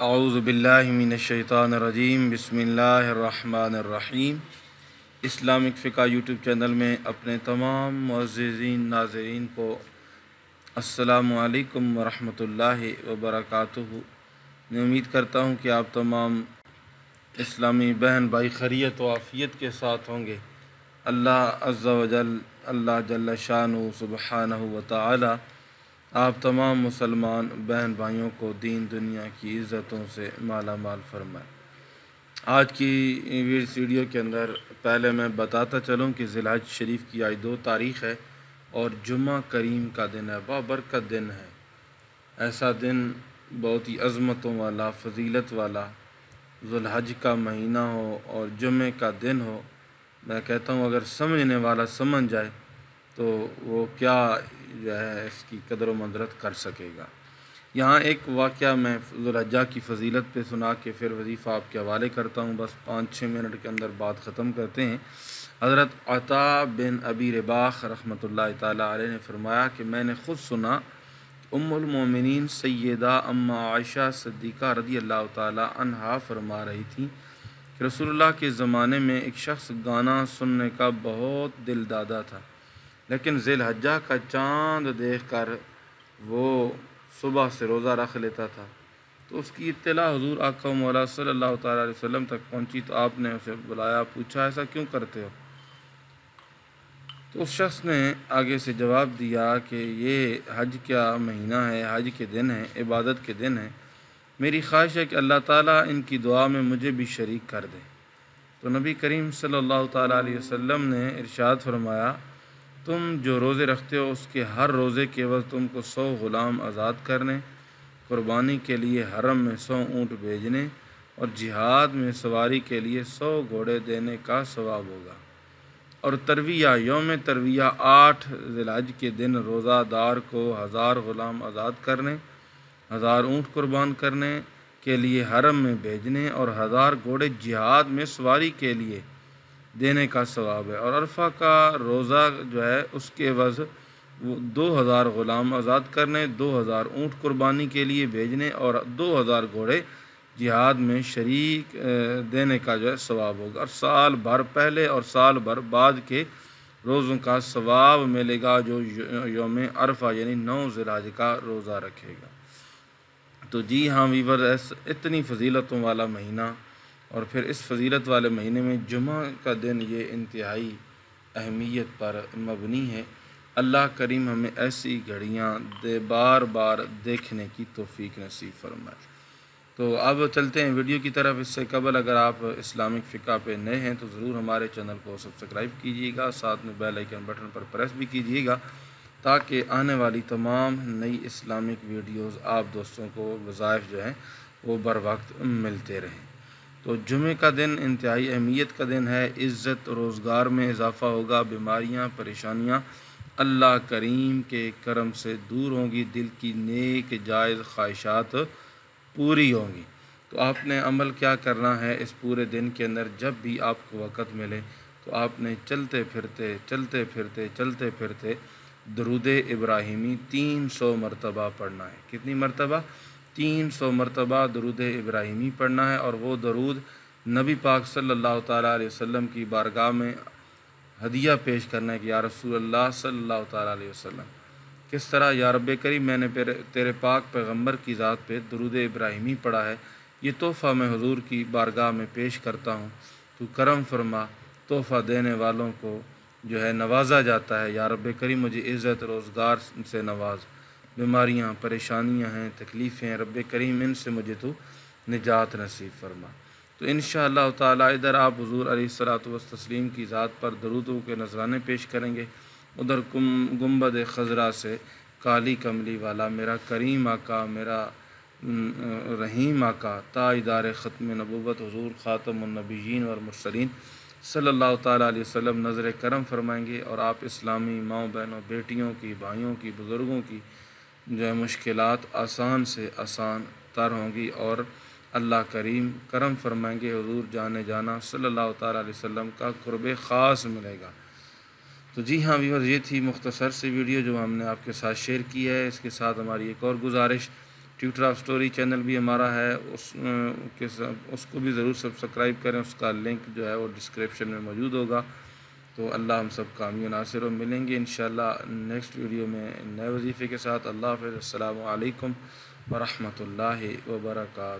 आउज़बिल्लिनशैतानरजीम बसमीम Islamic फ़िका YouTube channel में अपने तमाम मज़ीन नाजरीन को असलकम वरहमतुल्लाहि वबरकातुहू मैं उम्मीद करता हूँ कि आप तमाम इस्लामी बहन भाई खरीत व आफ़ियत के साथ होंगे अल्लाह अज़्ज़ा वजल अल्लाह जल्ल शान सुबहानहु व आप तमाम मुसलमान बहन भाइयों को दीन दुनिया की इज़्ज़तों से माला माल फरमाए। आज की इस वीडियो के अंदर पहले मैं बताता चलूँ कि ज़िलाज शरीफ की आज दो तारीख़ है और जुम्मा करीम का दिन है बाबरकत दिन है। ऐसा दिन बहुत ही अज़मतों वाला, फजीलत वाला, जुलहज का महीना हो और जुम्मे का दिन हो। मैं कहता हूँ, अगर समझने वाला समझ जाए तो वो क्या जो है इसकी कदर व मंदरत कर सकेगा। यहाँ एक वाक़ मैं जुलजा की फजीलत पे सुना के फिर वजीफ़ा आपके हवाले करता हूँ। बस पाँच छः मिनट के अंदर बात ख़त्म करते हैं। हज़रत अता बिन अबी रबाख रहमत ला ने फरमाया कि मैंने ख़ुद सुना उम्मिन सैदा अम्मा आयशा सद्दीक़ा रदी अल्लाह तहा फरमा रही थी कि रसूलुल्लाह के ज़माने में एक शख्स गाना सुनने का बहुत दिल दादा था। लेकिन ज़िलहजा का चाँद देख कर वो सुबह से रोज़ा रख लेता था। तो उसकी इत्तला हजूर आका मौला अलैहि वसल्लम तक पहुँची तो आपने उसे बुलाया, पूछा, ऐसा क्यों करते हो? तो उस शख्स ने आगे से जवाब दिया कि ये हज क्या महीना है, हज के दिन है, इबादत के दिन है। मेरी ख्वाहिश है कि अल्लाह ताला इनकी दुआ में मुझे भी शरीक कर दे। तो नबी करीम सल्लल्लाहु अलैहि वसल्लम ने इरशाद फरमाया तुम जो रोज़े रखते हो, उसके हर रोज़े के वक्त तुमको सौ ग़ुलाम आज़ाद करने, क़ुरबानी के लिए हरम में सौ ऊँट भेजने और जिहाद में सवारी के लिए सौ घोड़े देने का सवाब होगा। और तरविया, योम तरविया आठ जिलाज के दिन रोज़ादार को हज़ार ग़ुलाम आज़ाद करने, हज़ार ऊँट कुर्बान करने के लिए हरम में भेजने और हज़ार घोड़े जिहाद में सवारी के लिए देने का सवाब है। और अरफा का रोज़ा जो है, उसके वज़ वो दो हज़ार ग़ुलाम आज़ाद करने, दो हज़ार ऊँट कुर्बानी के लिए भेजने और दो हज़ार घोड़े जिहाद में शरीक देने का जो है सवाब होगा। और साल भर पहले और साल भर बाद के रोज़ों का सवाब मिलेगा जो योम अरफा यानी नौ ज़राज का रोज़ा रखेगा। तो जी हाँ वीवर इतनी फजीलतों वाला महीना और फिर इस फजीलत वाले महीने में जुमा का दिन ये इंतहाई अहमियत पर मबनी है। अल्लाह करीम हमें ऐसी घड़ियाँ दे, बार बार देखने की तोफ़ी नसीब फरमाए। तो अब चलते हैं वीडियो की तरफ़। इससे कबल अगर आप इस्लामिक फ़िका पे नए हैं तो ज़रूर हमारे चैनल को सब्सक्राइब कीजिएगा। साथ में बेल आइकन बटन पर प्रेस भी कीजिएगा, ताकि आने वाली तमाम नई इस्लामिक वीडियोस आप दोस्तों को वज़ाइफ जो हैं, वो बर वक्त मिलते रहें। तो जुमे का दिन, इंतहाई अहमियत का दिन है। इज़्ज़त रोज़गार में इजाफ़ा होगा, बीमारियाँ, परेशानियाँ अल्लाह करीम के करम से दूर होंगी, दिल की नेक जायज़ ख्वाहिशात पूरी होंगी। तो आपने अमल क्या करना है इस पूरे दिन के अंदर? जब भी आपको वक़्त मिले तो आपने चलते फिरते चलते फिरते चलते फिरते दरुद इब्राहिमी तीन सौ मरतबा पढ़ना है। कितनी मरतबा? तीन सौ मरतबा दरुद इब्राहिमी पढ़ना है और वो दरूद नबी पाक सल्लल्लाहु अलैहि वसल्लम की बारगाह में हदिया पेश करना है कि या रसूल अल्लाह सल्लल्लाहु अलैहि वसल्लम, किस तरह? या रब करीम, मैंने तेरे पाक पैगंबर की ज़ात पे दरुद इब्राहिमी पढ़ा है। ये तोहफ़ा मैं हजूर की बारगाह में पेश करता हूँ। तो करम फरमा, तोहफ़ा देने वालों को जो है नवाजा जाता है। या रब करीम, मुझे इज़्ज़त रोज़गार से नवाज़। बीमारियाँ, परेशानियाँ हैं, तकलीफ़ें रब करीम इन से मुझे तो निजात नसीब फरमा। तो इन ताला इधर आप हजूर सलात तस्लीम की ज़ात पर दरुदों के नजराने पेश करेंगे। उधर गुंबद खजरा से काली कमली वाला मेरा करीम आका, मेरा रहीम आका, ताइदार ख़त्म नबूबत हजूर ख़ातमनबीन और सल्लल्लाहु अलैहि वसल्लम नज़र करम फरमाएँगे और आप इस्लामी माओ, बहनों, बेटियों की, भाइयों की, बुज़ुर्गों की जो है मुश्किल आसान से आसान तर होंगी और अल्लाह करीम करम फरमाएँगे, हजूर जाने जाना सल्लल्लाहु अलैहि वसल्लम का कुरब ख़ास मिलेगा। तो जी हाँ व्यूवर ये थी मुख्तसर सी वीडियो जो हमने आपके साथ शेयर की है। इसके साथ हमारी एक और गुजारिश, ट्यूटर ऑफ़ स्टोरी चैनल भी हमारा है, उस के उसको भी ज़रूर सब्सक्राइब करें, उसका लिंक जो है वो डिस्क्रिप्शन में मौजूद होगा। तो अल्लाह हम सब कामी नासिर मिलेंगे इन नेक्स्ट वीडियो में नए वजीफ़े के साथ। अल्लाह हाफ़ अल्लाम वरहमल वर्का